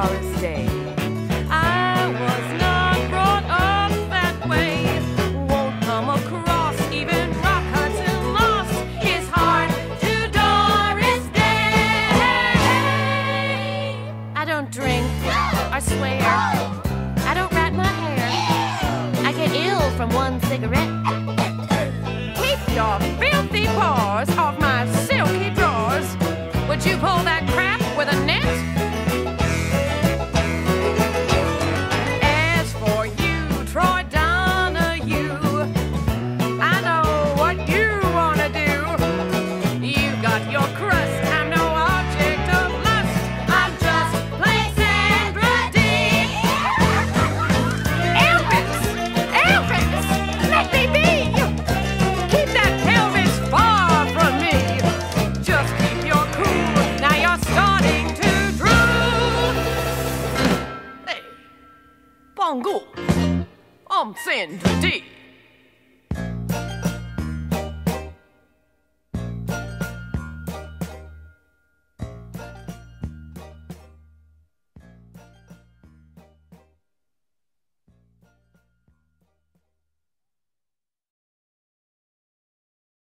Doris Day. I was not brought up that way. Won't come across even rock Hudson lost his heart to Doris Day. I don't drink, I swear. I don't rat my hair. I get ill from one cigarette. Keep your filthy paws. Congo. I'm saying D.